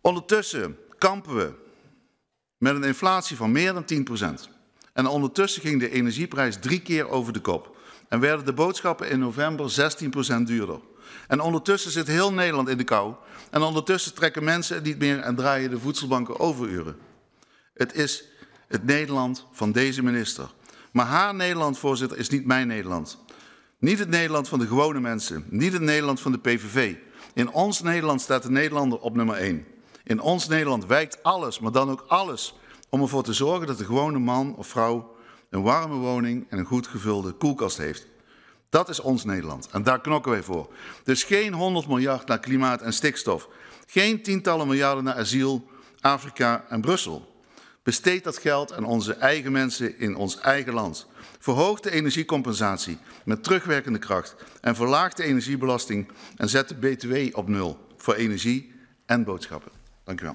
Ondertussen kampen we met een inflatie van meer dan 10%. En ondertussen ging de energieprijs drie keer over de kop. En werden de boodschappen in november 16% duurder. En ondertussen zit heel Nederland in de kou. En ondertussen trekken mensen niet meer en draaien de voedselbanken overuren. Het is het Nederland van deze minister. Maar haar Nederland, voorzitter, is niet mijn Nederland. Niet het Nederland van de gewone mensen. Niet het Nederland van de PVV. In ons Nederland staat de Nederlander op nummer 1. In ons Nederland wijkt alles, maar dan ook alles, om ervoor te zorgen dat de gewone man of vrouw een warme woning en een goed gevulde koelkast heeft. Dat is ons Nederland en daar knokken wij voor. Dus geen 100 miljard naar klimaat en stikstof. Geen tientallen miljarden naar asiel, Afrika en Brussel. Besteed dat geld aan onze eigen mensen in ons eigen land. Verhoog de energiecompensatie met terugwerkende kracht en verlaag de energiebelasting en zet de BTW op nul voor energie en boodschappen. vainqueur.